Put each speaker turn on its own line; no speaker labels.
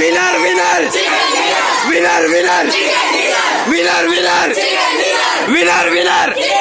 Winner, winner. Winner, winner. Winner, winner. Winner, winner.